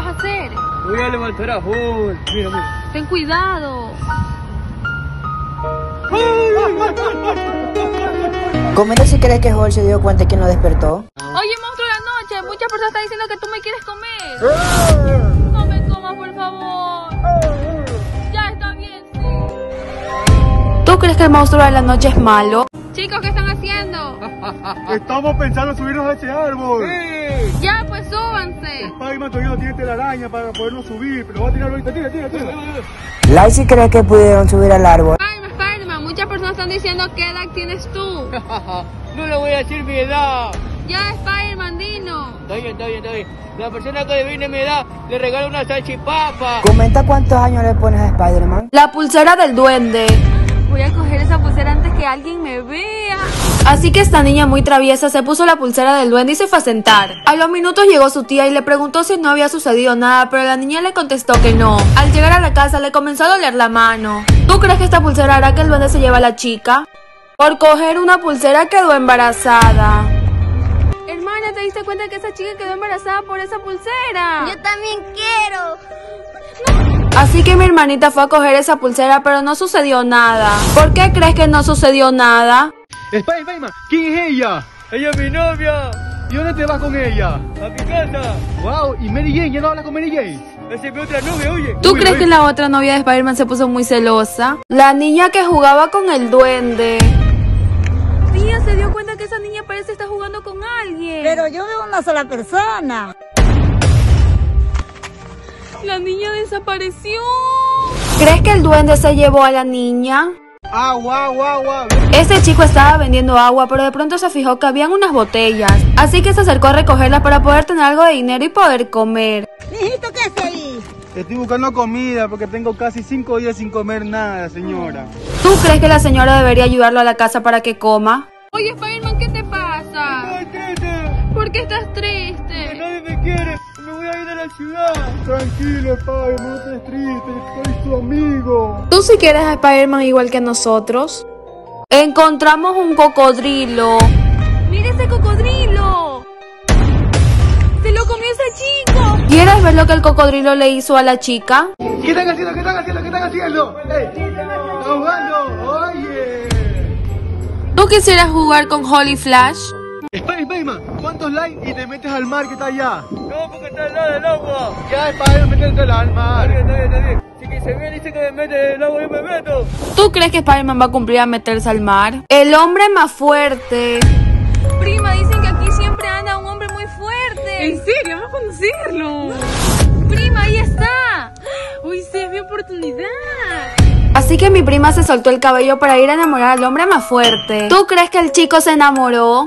vas a hacer? Voy a levantar a Hulk. Mira, mira. Ten cuidado. Comenta si crees que Hulk se dio cuenta que lo despertó. Oye, monstruo de la noche, muchas personas están diciendo que tú me quieres comer. No me comas, por favor. Ya está bien, sí. ¿Tú crees que el monstruo de la noche es malo? Chicos, ¿qué están haciendo? Estamos pensando en subirnos a ese árbol. Ya, pues súbanse. Spiderman todavía no tiene telaraña para podernos subir, pero va a tirar ahorita. Tira, tira, tira. Lacey cree que pudieron subir al árbol. Spiderman, Spiderman, muchas personas están diciendo qué edad tienes tú. no le voy a decir mi edad. Ya, Spiderman, dino. Está bien, está bien, está bien. La persona que adivine mi edad le regala una salchipapa. Comenta cuántos años le pones a Spider-Man. La pulsera del duende. Voy a coger esa pulsera antes que alguien me vea. Así que esta niña muy traviesa se puso la pulsera del duende y se fue a sentar. A los minutos llegó su tía y le preguntó si no había sucedido nada, pero la niña le contestó que no. Al llegar a la casa le comenzó a doler la mano. ¿Tú crees que esta pulsera hará que el duende se lleve a la chica? Por coger una pulsera quedó embarazada. Hermana, ¿te diste cuenta que esa chica quedó embarazada por esa pulsera? Yo también quiero. Así que mi hermanita fue a coger esa pulsera, pero no sucedió nada. ¿Por qué crees que no sucedió nada? Spider- Spiderman, ¿quién es ella? Ella es mi novia. ¿Y dónde te vas con ella? A mi casa. Wow, ¿y Mary Jane? ¿Ya no habla con Mary Jane? Esa es mi otra novia, oye. ¿Tú Uy, crees uy. que la otra novia de Spider-Man se puso muy celosa? La niña que jugaba con el duende. Tía se dio cuenta que esa niña parece estar jugando con alguien. Pero yo veo una sola persona. La niña desapareció. ¿Crees que el duende se llevó a la niña? Agua, agua, agua. Este chico estaba vendiendo agua, pero de pronto se fijó que habían unas botellas. Así que se acercó a recogerlas para poder tener algo de dinero y poder comer. Mijito, ¿qué hace ahí? Estoy buscando comida porque tengo casi cinco días sin comer nada, señora. ¿Tú crees que la señora debería ayudarlo a la casa para que coma? Oye, Spiderman, ¿qué ciudad. Tranquilo, Spiderman, no estés triste, soy tu amigo. ¿Tú si quieres a Spider-Man igual que nosotros? Encontramos un cocodrilo. ¡Mira ese cocodrilo! ¡Se lo comió ese chico! ¿Quieres ver lo que el cocodrilo le hizo a la chica? ¿Qué están haciendo? ¿Qué están haciendo? ¿Qué están haciendo? ¡Ey! ¡Están jugando! ¡Oye! ¿Tú quisieras jugar con Holly Flash? Spider- Spiderman, ¿cuántos likes y te metes al mar que está allá? No, porque está al lado del agua. Ya, Spiderman, métete al Está mar. bien, está bien, está bien. Si que se ve, dice que me mete en el agua, yo me meto. ¿Tú crees que Spider-Man va a cumplir a meterse al mar? El hombre más fuerte. Prima, dicen que aquí siempre anda un hombre muy fuerte. ¿En serio? Vamos a conocerlo. Prima, ahí está. Uy, sí, es mi oportunidad. Así que mi prima se soltó el cabello para ir a enamorar al hombre más fuerte. ¿Tú crees que el chico se enamoró?